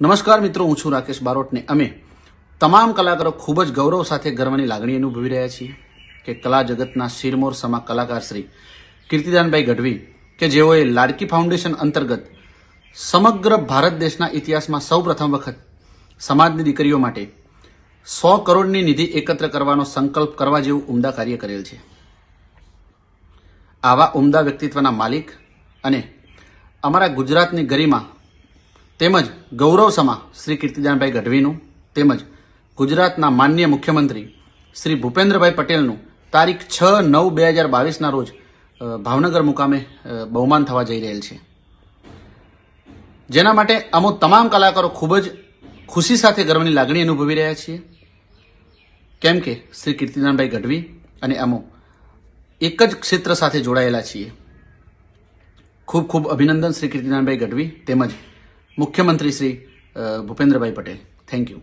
નમસ્કાર મિત્રો, હું છું રાકેશ બારોટને અમે તમામ કલાકારો ખૂબ જ ગૌરવ સાથે ગર્વની લાગણી અનુભવી રહ્યા છીએ કે કલા જગતના શિરમોર સમા કલાકાર શ્રી કીર્તિદાનભાઈ ગઢવી કે જેઓએ લાડકી ફાઉન્ડેશન અંતર્ગત સમગ્ર ભારત દેશના ઇતિહાસમાં સૌ પ્રથમ વખત સમાજની દીકરીઓ માટે સો કરોડની નિધિ એકત્ર કરવાનો સંકલ્પ કરવા જેવું ઉમદા કાર્ય કરેલ છે. આવા ઉમદા વ્યક્તિત્વના માલિક અને અમારા ગુજરાતની ગરિમા તેમજ ગૌરવ સમા શ્રી કીર્તિદાનભાઈ ગઢવીનું તેમજ ગુજરાતના માન્ય મુખ્યમંત્રી શ્રી ભૂપેન્દ્રભાઈ પટેલનું તારીખ છ નવ બે હજાર બાવીસના રોજ ભાવનગર મુકામે બહુમાન થવા જઈ રહેલ છે. જેના માટે અમો તમામ કલાકારો ખૂબ જ ખુશી સાથે ગર્વની લાગણી અનુભવી રહ્યા છીએ. કેમ કે શ્રી કીર્તિદાનભાઈ ગઢવી અને અમો એક જ ક્ષેત્ર સાથે જોડાયેલા છીએ. ખૂબ ખૂબ અભિનંદન શ્રી કીર્તિદાનભાઈ ગઢવી તેમજ મુખ્યમંત્રી શ્રી ભૂપેન્દ્રભાઈ પટેલ. Thank you